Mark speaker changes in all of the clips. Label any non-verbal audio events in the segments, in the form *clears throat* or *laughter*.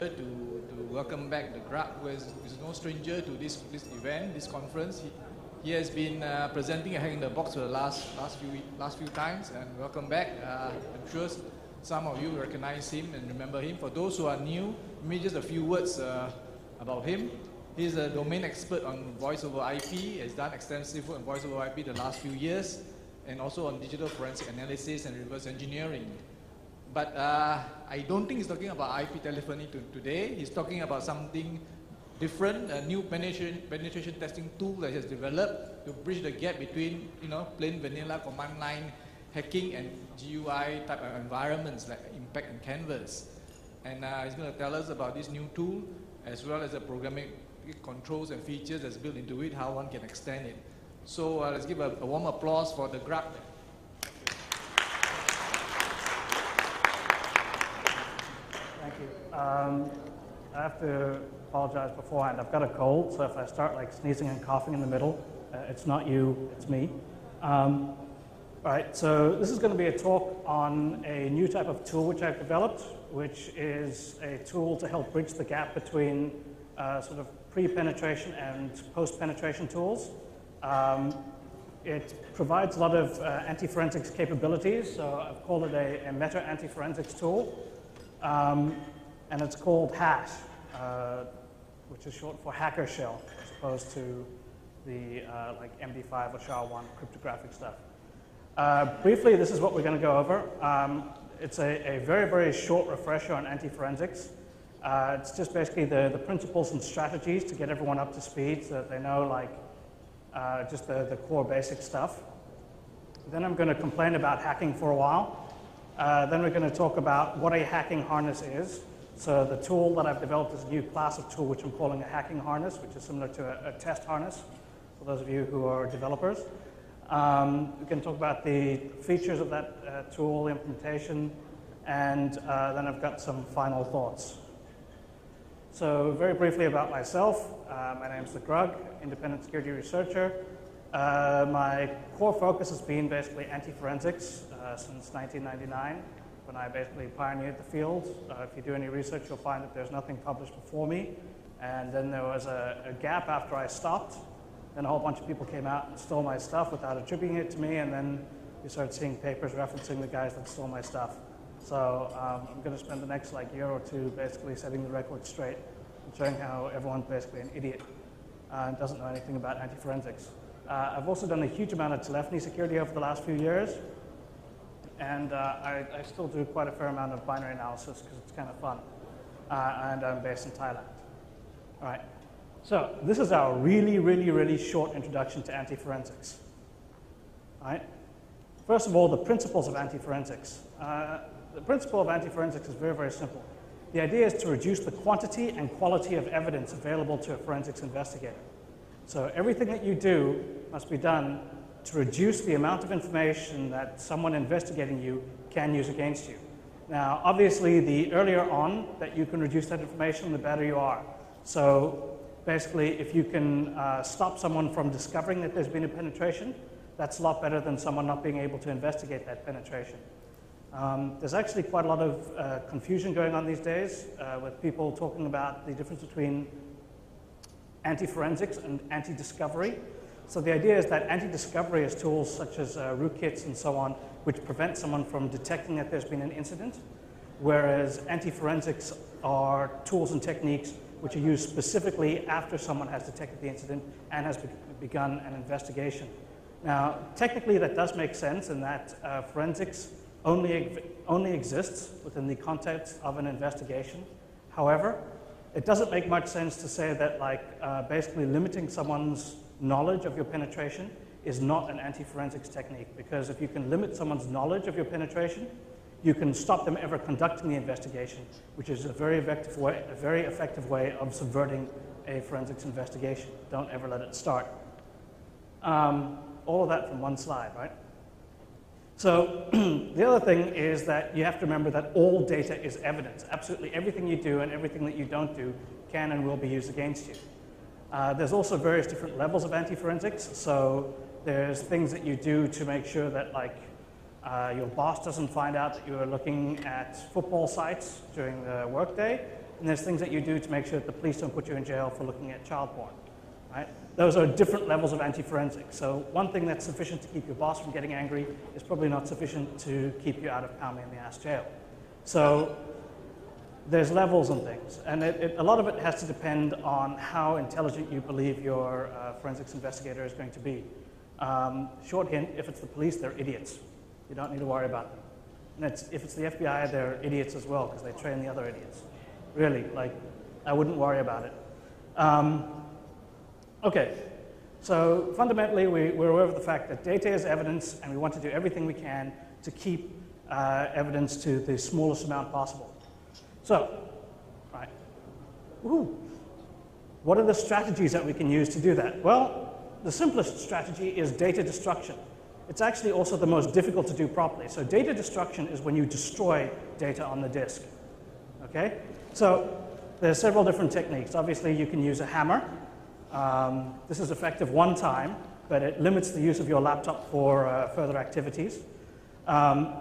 Speaker 1: to, to welcome back the GRUB, who is, no stranger to this, this event, this conference. He, he has been uh, presenting Hack in the Box for the last, last, few, last few times, and welcome back. Uh, I'm sure some of you recognize him and remember him. For those who are new, maybe just a few words uh, about him. He's a domain expert on voice over IP, has done extensive work on voice over IP the last few years, and also on digital forensic analysis and reverse engineering. But uh, I don't think he's talking about IP telephony to, today. He's talking about something different, a new penetration, penetration testing tool that has developed to bridge the gap between you know, plain vanilla command line hacking and GUI type of environments like Impact and Canvas. And uh, he's going to tell us about this new tool as well as the programming controls and features that's built into it, how one can extend it. So uh, let's give a, a warm applause for the GRUB.
Speaker 2: Thank you. Um, I have to apologize beforehand. I've got a cold, so if I start like sneezing and coughing in the middle, uh, it's not you, it's me. Um, all right, so this is going to be a talk on a new type of tool which I've developed, which is a tool to help bridge the gap between uh, sort of pre-penetration and post-penetration tools. Um, it provides a lot of uh, anti-forensics capabilities, so I've called it a, a meta anti-forensics tool. Um, and it's called HASH, uh, which is short for hacker shell, as opposed to the uh, like MD5 or SHA-1 cryptographic stuff. Uh, briefly, this is what we're going to go over. Um, it's a, a, very, very short refresher on anti-forensics. Uh, it's just basically the, the principles and strategies to get everyone up to speed so that they know like uh, just the, the core basic stuff. Then I'm going to complain about hacking for a while. Uh, then we're going to talk about what a hacking harness is. So the tool that I've developed is a new class of tool which I'm calling a hacking harness, which is similar to a, a test harness for those of you who are developers. Um, we can talk about the features of that uh, tool, implementation, and uh, then I've got some final thoughts. So very briefly about myself, uh, my name is Grug, independent security researcher. Uh, my core focus has been basically anti-forensics uh, since 1999 when I basically pioneered the field. Uh, if you do any research, you'll find that there's nothing published before me. And then there was a, a, gap after I stopped. Then a whole bunch of people came out and stole my stuff without attributing it to me. And then you start seeing papers referencing the guys that stole my stuff. So um, I'm going to spend the next like year or two basically setting the record straight and showing how everyone's basically an idiot uh, and doesn't know anything about anti-forensics. Uh, I've also done a huge amount of telephony security over the last few years. And uh, I, I, still do quite a fair amount of binary analysis because it's kind of fun. Uh, and I'm based in Thailand. All right. So this is our really, really, really short introduction to anti-forensics. All right. First of all, the principles of anti-forensics. Uh, the principle of anti-forensics is very, very simple. The idea is to reduce the quantity and quality of evidence available to a forensics investigator. So everything that you do must be done to reduce the amount of information that someone investigating you can use against you. Now, obviously, the earlier on that you can reduce that information, the better you are. So basically, if you can uh, stop someone from discovering that there's been a penetration, that's a lot better than someone not being able to investigate that penetration. Um, there's actually quite a lot of uh, confusion going on these days uh, with people talking about the difference between anti-forensics and anti-discovery. So the idea is that anti-discovery is tools such as uh, rootkits and so on, which prevent someone from detecting that there's been an incident, whereas anti-forensics are tools and techniques which are used specifically after someone has detected the incident and has be begun an investigation. Now, technically that does make sense in that uh, forensics only, only exists within the context of an investigation. However, it doesn't make much sense to say that like uh, basically limiting someone's knowledge of your penetration is not an anti-forensics technique because if you can limit someone's knowledge of your penetration, you can stop them ever conducting the investigation, which is a very effective way, a very effective way of subverting a forensics investigation. Don't ever let it start. Um, all of that from one slide, right? So *clears throat* the other thing is that you have to remember that all data is evidence. Absolutely everything you do and everything that you don't do can and will be used against you. Uh, there's also various different levels of anti-forensics. So there's things that you do to make sure that like uh, your boss doesn't find out that you are looking at football sites during the workday. and there's things that you do to make sure that the police don't put you in jail for looking at child porn. Right? Those are different levels of anti-forensics. So one thing that's sufficient to keep your boss from getting angry is probably not sufficient to keep you out of pound me in the ass jail. So there's levels and things, and it, it, a lot of it has to depend on how intelligent you believe your uh, forensics investigator is going to be. Um, short hint, if it's the police, they're idiots. You don't need to worry about them. And it's, if it's the FBI, they're idiots as well because they train the other idiots. Really, like, I wouldn't worry about it. Um, okay, so fundamentally, we, we're aware of the fact that data is evidence, and we want to do everything we can to keep uh, evidence to the smallest amount possible. So, right, Ooh. what are the strategies that we can use to do that? Well, the simplest strategy is data destruction. It's actually also the most difficult to do properly. So data destruction is when you destroy data on the disk. Okay? So there's several different techniques. Obviously, you can use a hammer. Um, this is effective one time, but it limits the use of your laptop for uh, further activities. Um,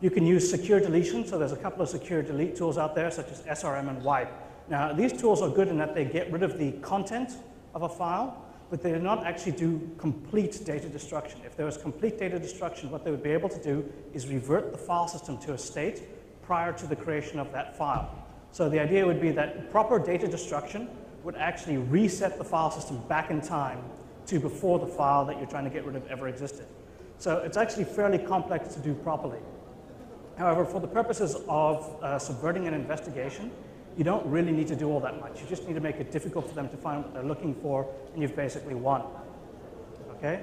Speaker 2: you can use secure deletion. So there's a couple of secure delete tools out there, such as SRM and wipe. Now, these tools are good in that they get rid of the content of a file, but they do not actually do complete data destruction. If there was complete data destruction, what they would be able to do is revert the file system to a state prior to the creation of that file. So the idea would be that proper data destruction would actually reset the file system back in time to before the file that you're trying to get rid of ever existed. So it's actually fairly complex to do properly. However, for the purposes of uh, subverting an investigation, you don't really need to do all that much. You just need to make it difficult for them to find what they're looking for, and you've basically won. Okay?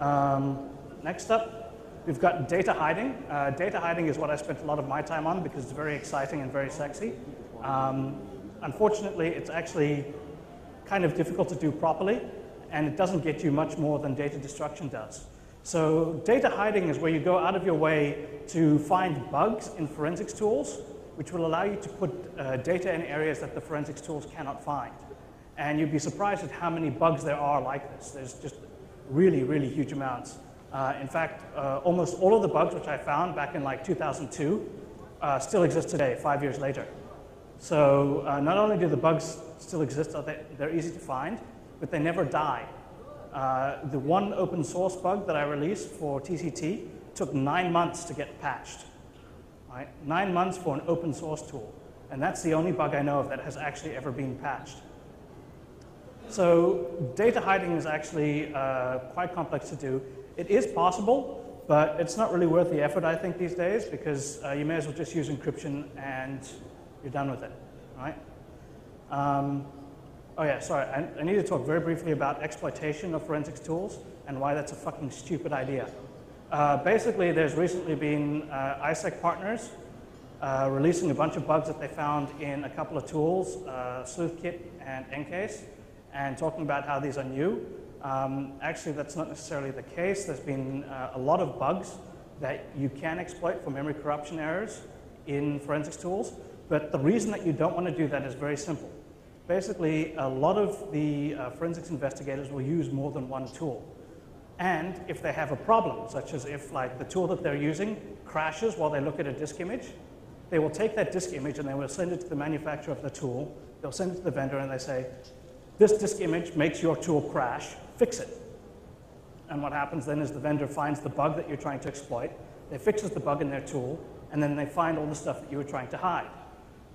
Speaker 2: Um, next up, we've got data hiding. Uh, data hiding is what I spent a lot of my time on because it's very exciting and very sexy. Um, unfortunately, it's actually kind of difficult to do properly, and it doesn't get you much more than data destruction does. So data hiding is where you go out of your way to find bugs in forensics tools which will allow you to put uh, data in areas that the forensics tools cannot find. And you'd be surprised at how many bugs there are like this. There's just really, really huge amounts. Uh, in fact, uh, almost all of the bugs which I found back in like 2002 uh, still exist today, five years later. So uh, not only do the bugs still exist, they're easy to find, but they never die. Uh, the one open source bug that I released for TCT took nine months to get patched. Right? Nine months for an open source tool. And that's the only bug I know of that has actually ever been patched. So data hiding is actually uh, quite complex to do. It is possible, but it's not really worth the effort, I think, these days, because uh, you may as well just use encryption and you're done with it, right? Um, oh yeah, sorry, I, I need to talk very briefly about exploitation of forensics tools and why that's a fucking stupid idea. Uh, basically, there's recently been uh, ISEC partners uh, releasing a bunch of bugs that they found in a couple of tools, uh, SleuthKit and EnCase, and talking about how these are new. Um, actually, that's not necessarily the case. There's been uh, a lot of bugs that you can exploit for memory corruption errors in forensics tools, but the reason that you don't want to do that is very simple. Basically, a lot of the uh, forensics investigators will use more than one tool. And if they have a problem, such as if like the tool that they're using crashes while they look at a disk image, they will take that disk image and they will send it to the manufacturer of the tool. They'll send it to the vendor and they say, this disk image makes your tool crash, fix it. And what happens then is the vendor finds the bug that you're trying to exploit, they fixes the bug in their tool, and then they find all the stuff that you were trying to hide,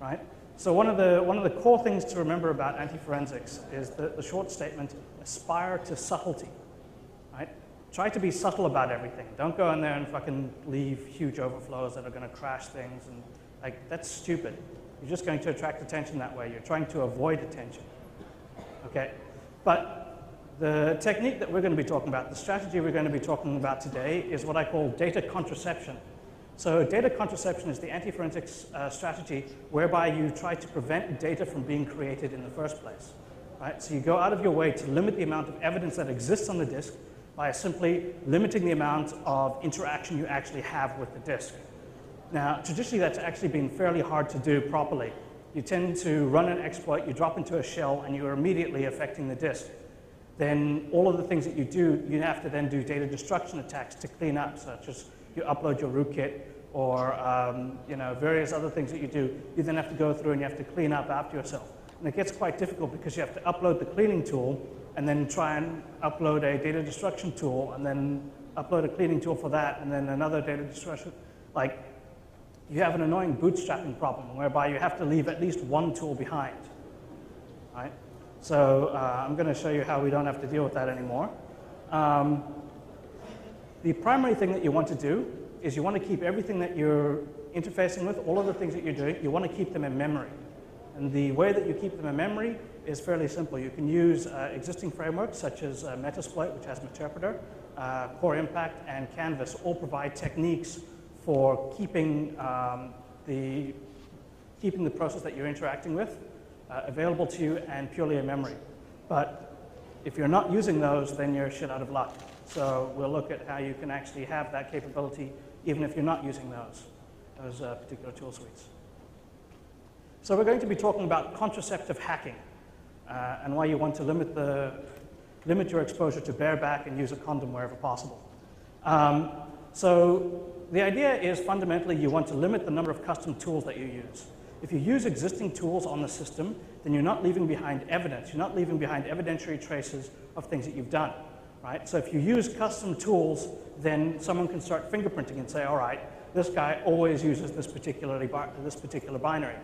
Speaker 2: right? So one of the, one of the core things to remember about anti-forensics is the, the short statement, aspire to subtlety right? Try to be subtle about everything. Don't go in there and fucking leave huge overflows that are going to crash things. And like, that's stupid. You're just going to attract attention that way. You're trying to avoid attention. Okay? But the technique that we're going to be talking about, the strategy we're going to be talking about today, is what I call data contraception. So data contraception is the anti-forensics uh, strategy whereby you try to prevent data from being created in the first place. Right? So you go out of your way to limit the amount of evidence that exists on the disk by simply limiting the amount of interaction you actually have with the disk. Now, traditionally, that's actually been fairly hard to do properly. You tend to run an exploit, you drop into a shell, and you're immediately affecting the disk. Then all of the things that you do, you have to then do data destruction attacks to clean up, such as you upload your rootkit, or um, you know, various other things that you do, you then have to go through and you have to clean up after yourself. And it gets quite difficult because you have to upload the cleaning tool and then try and upload a data destruction tool and then upload a cleaning tool for that and then another data destruction. Like, you have an annoying bootstrapping problem whereby you have to leave at least one tool behind. Right? So uh, I'm going to show you how we don't have to deal with that anymore. Um, the primary thing that you want to do is you want to keep everything that you're interfacing with, all of the things that you're doing, you want to keep them in memory. And the way that you keep them in memory is fairly simple. You can use uh, existing frameworks such as uh, Metasploit, which has Meterpreter, uh, Core Impact, and Canvas all provide techniques for keeping um, the keeping the process that you're interacting with uh, available to you and purely in memory. But if you're not using those, then you're shit out of luck. So we'll look at how you can actually have that capability even if you're not using those, those uh, particular tool suites. So we're going to be talking about contraceptive hacking uh, and why you want to limit, the, limit your exposure to bareback and use a condom wherever possible. Um, so the idea is fundamentally you want to limit the number of custom tools that you use. If you use existing tools on the system, then you're not leaving behind evidence. You're not leaving behind evidentiary traces of things that you've done right? So if you use custom tools, then someone can start fingerprinting and say, all right, this guy always uses this, this particular binary.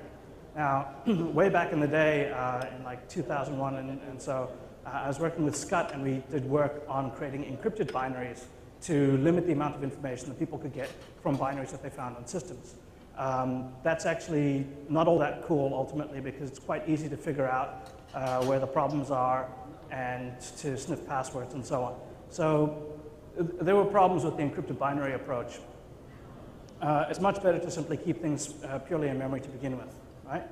Speaker 2: Now, *clears throat* way back in the day, uh, in like 2001, and, and so uh, I was working with Scott, and we did work on creating encrypted binaries to limit the amount of information that people could get from binaries that they found on systems. Um, that's actually not all that cool ultimately because it's quite easy to figure out uh, where the problems are and to sniff passwords and so on. So there were problems with the encrypted binary approach. Uh, it's much better to simply keep things uh, purely in memory to begin with, right?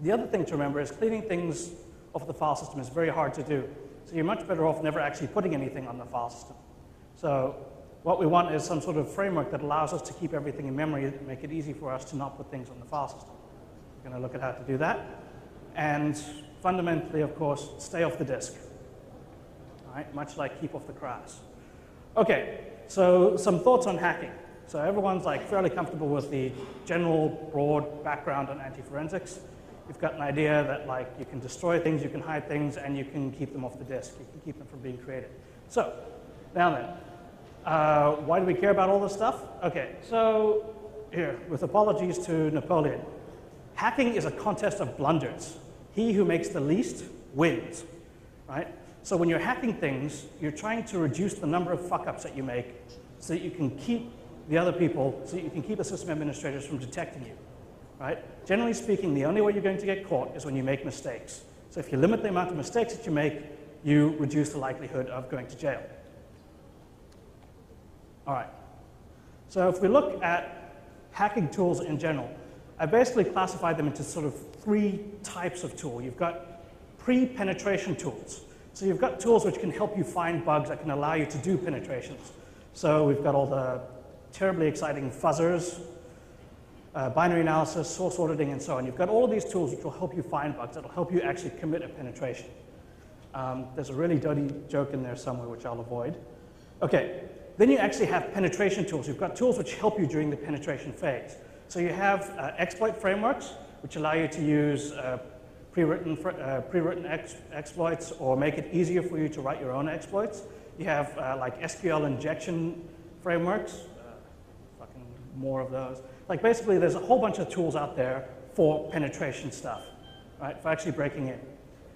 Speaker 2: The other thing to remember is cleaning things off the file system is very hard to do. So you're much better off never actually putting anything on the file system. So what we want is some sort of framework that allows us to keep everything in memory and make it easy for us to not put things on the file system. We're going to look at how to do that. And fundamentally, of course, stay off the disk, right? much like keep off the crass. Okay, so some thoughts on hacking. So everyone's like fairly comfortable with the general broad background on anti-forensics. You've got an idea that like you can destroy things, you can hide things, and you can keep them off the disk. You can keep them from being created. So, now then, uh, why do we care about all this stuff? Okay, so here, with apologies to Napoleon, hacking is a contest of blunders. He who makes the least wins, right? So when you're hacking things, you're trying to reduce the number of fuck ups that you make so that you can keep the other people, so that you can keep the system administrators from detecting you, right? Generally speaking, the only way you're going to get caught is when you make mistakes. So if you limit the amount of mistakes that you make, you reduce the likelihood of going to jail. All right. So if we look at hacking tools in general, I basically classified them into sort of three types of tool. You've got pre-penetration tools. So you've got tools which can help you find bugs that can allow you to do penetrations. So we've got all the terribly exciting fuzzers, uh, binary analysis, source auditing, and so on. You've got all of these tools which will help you find bugs, that will help you actually commit a penetration. Um, there's a really dirty joke in there somewhere which I'll avoid. Okay, then you actually have penetration tools. You've got tools which help you during the penetration phase. So you have uh, exploit frameworks, which allow you to use uh, pre-written, uh, pre-written ex exploits or make it easier for you to write your own exploits. You have uh, like SQL injection frameworks, uh, fucking more of those. Like basically there's a whole bunch of tools out there for penetration stuff, right, for actually breaking in.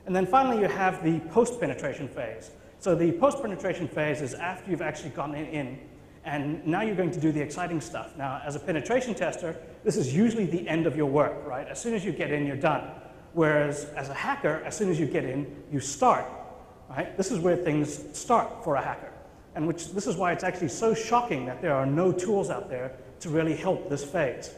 Speaker 2: And then finally you have the post-penetration phase. So the post-penetration phase is after you've actually gotten in and now you're going to do the exciting stuff. Now, as a penetration tester, this is usually the end of your work, right? As soon as you get in, you're done. Whereas as a hacker, as soon as you get in, you start, right? This is where things start for a hacker. And which, this is why it's actually so shocking that there are no tools out there to really help this phase.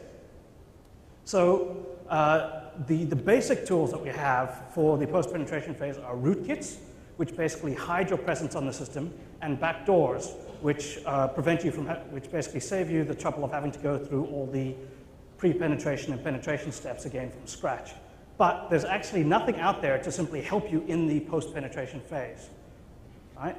Speaker 2: So uh, the, the basic tools that we have for the post-penetration phase are rootkits, which basically hide your presence on the system, and backdoors, which uh, prevent you from, which basically save you the trouble of having to go through all the pre-penetration and penetration steps again from scratch. But there's actually nothing out there to simply help you in the post-penetration phase, right?